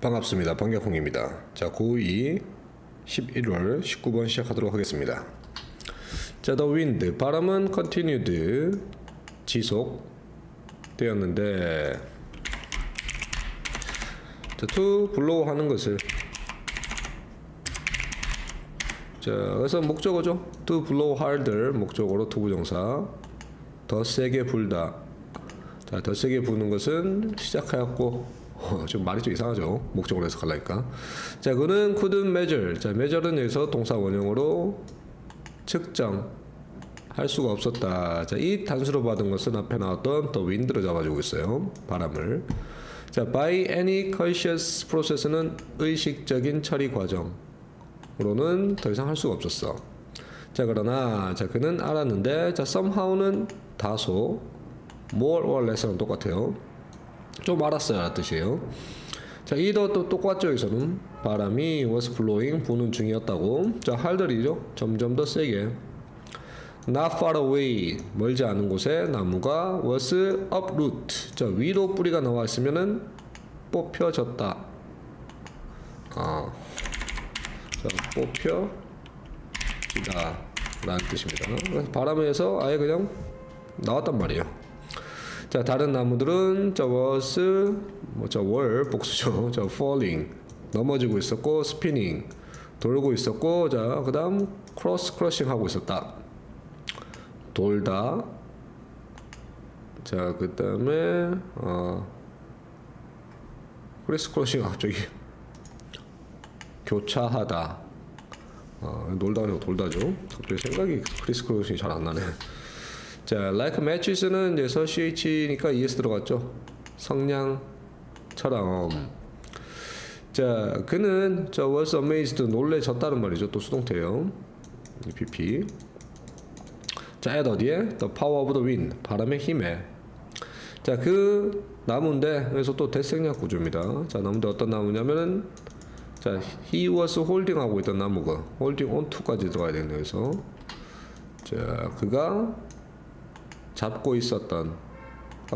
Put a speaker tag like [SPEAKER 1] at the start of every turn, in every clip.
[SPEAKER 1] 반갑습니다. 반격홍입니다. 자, 고2 11월 19번 시작하도록 하겠습니다. 자, the wind 바람은 continued 지속 되었는데 자, to blow 하는 것을 자, 그래서 목적어죠. to blow harder 목적어로 to 부정사 더 세게 불다. 자, 더 세게 부는 것은 시작하였고 어, 좀 말이 좀 이상하죠. 목적으로 해석하려니까. 자, 그는 couldn't measure. 자, measure는 여기서 동사 원형으로 측정 할 수가 없었다. 자, 이 단수로 받은 것은 앞에 나왔던 the wind를 잡아주고 있어요. 바람을. 자, by any conscious process는 의식적인 처리 과정으로는 더 이상 할 수가 없었어. 자, 그러나 자, 그는 알았는데 자, somehow는 다소 more or less랑 똑같아요. 좀 알았어요. 라는 뜻이에요. 자, 이더 또 똑같죠. 여기서는 바람이 was blowing 부는 중이었다고. 자, 할들이죠. 점점 더 세게. Not far away 멀지 않은 곳에 나무가 was uproot. 자, 위로 뿌리가 나와 있으면은 뽑혀졌다. 아, 자, 뽑혀지다. 라는 뜻입니다. 바람에서 아예 그냥 나왔단 말이에요. 자 다른 나무들은 저 was 뭐 저 were 복수죠. 저 falling 넘어지고 있었고 spinning 돌고 있었고 자 그다음 cross crushing 하고 있었다. 돌다. 자 그다음에 어 크리스 크러싱 갑자기 교차하다. 어, 놀다 아니고 돌다죠. 갑자기 생각이 크리스 크러싱이 잘 안 나네. 자, like matches는 이제 CH니까 ES 들어갔죠. 성냥처럼. 자, 그는 저 was amazed 놀래졌다는 말이죠. 또 수동태요. PP. 자, at 어디에? The power of the wind. 바람의 힘에. 자, 그 나무인데 그래서 또 대생략 구조입니다. 자, 나무인데 어떤 나무냐면은 자, he was holding 하고 있던 나무가 holding on to까지 들어가야 되네요. 그래서 자, 그가 잡고 있었던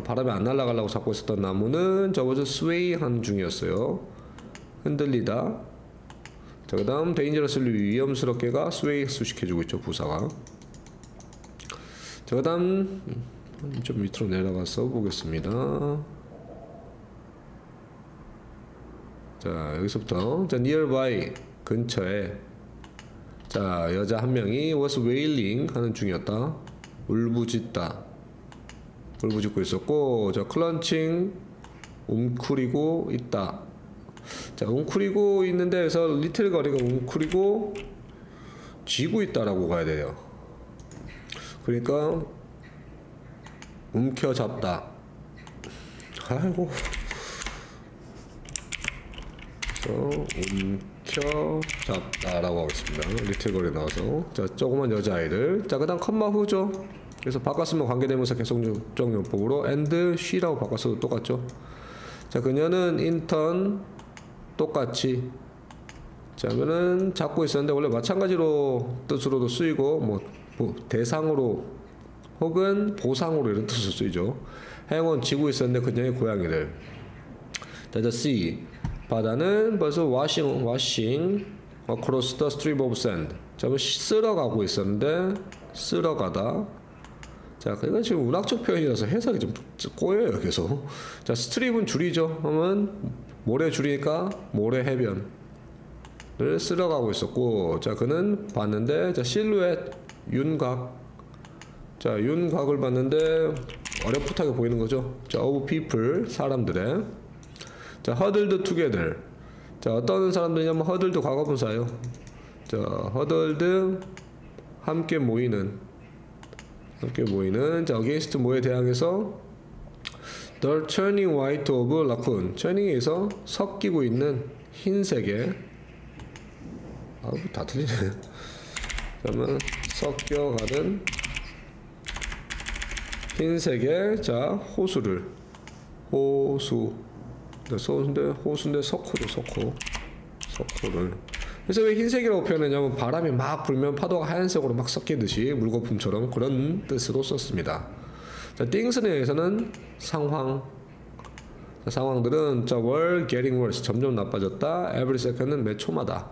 [SPEAKER 1] 바람에 안 날아가려고 잡고 있었던 나무는 저거저 스웨이 하는 중이었어요. 흔들리다. 자, 그 다음 데인저러슬리 위험스럽게가 스웨이 수식해주고 있죠. 부사가. 자, 그 다음 좀 밑으로 내려가서 보겠습니다. 자, 여기서부터 자, nearby 근처에 자, 여자 한 명이 was wailing 하는 중이었다. 울부짖다. 울부짖고 있었고 자 클런칭 웅크리고 있다. 자 웅크리고 있는데 그래서 리틀 거리가 웅크리고 쥐고 있다라고 가야 돼요. 그러니까 움켜잡다. 아이고. 움켜잡다라고 하겠습니다. 리틀 거리 나와서. 자 조그만 여자아이를 자그 다음 컴마 후죠 그래서 바꿨으면 관계대명사 계속적 용법으로 and she라고 바꿨어도 똑같죠. 자, 그녀는 인턴 똑같이. 자, 그는 잡고 있었는데 원래 마찬가지로 뜻으로도 쓰이고 뭐, 뭐 대상으로 혹은 보상으로 이런 뜻으로 쓰이죠. 행원 지고 있었는데 그녀의 고양이를. 자, the sea 바다는 벌써 washing washing across the strip of sand. 자, 쓸어가고 있었는데 쓸어가다 자, 이건 지금 운학적 표현이라서 해석이 좀 꼬여요, 계속. 자, 스트립은 줄이죠. 그러면 모래 줄이니까 모래 해변을 쓸어가고 있었고, 자, 그는 봤는데, 자, 실루엣, 윤곽. 자, 윤곽을 봤는데, 어렴풋하게 보이는 거죠. 자, of people, 사람들의. 자, huddled together. 자, 어떤 사람들이냐면, huddled 과거분사예요. 자, huddled, 함께 모이는. 함께 모이는 자 against 뭐에 대항해서 the turning white of raccoon. Turning에서 섞이고 있는 흰색의 아다 틀리네. 그러면 섞여가는 흰색의 자 호수를. 호수. 호수인데 호수인데 석호죠 석호. 석호를 그래서 왜 흰색이라고 표현했냐면 바람이 막 불면 파도가 하얀색으로 막 섞이듯이 물거품처럼 그런 뜻으로 썼습니다. 자, 띵스에 의해서는 상황. 자, 상황들은 자, were getting worse. 점점 나빠졌다. every second는 매 초마다.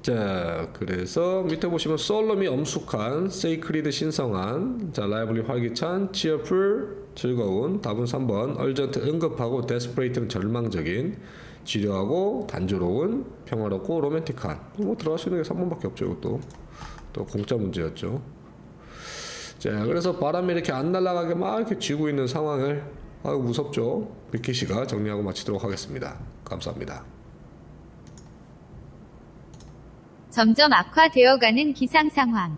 [SPEAKER 1] 자, 그래서 밑에 보시면 솔럼이 엄숙한, sacred 신성한, 자, lively 활기찬, cheerful 즐거운, 답은 3번, urgent 응급하고, desperate는 절망적인, 지려하고, 단조로운, 평화롭고, 로맨틱한. 뭐 들어갈 수 있는 게 3번밖에 없죠, 이것도. 또 공짜 문제였죠. 자, 그래서 바람이 이렇게 안 날아가게 막 이렇게 쥐고 있는 상황을 아유 무섭죠. 미키 씨가 정리하고 마치도록 하겠습니다. 감사합니다.
[SPEAKER 2] 점점 악화되어가는 기상 상황.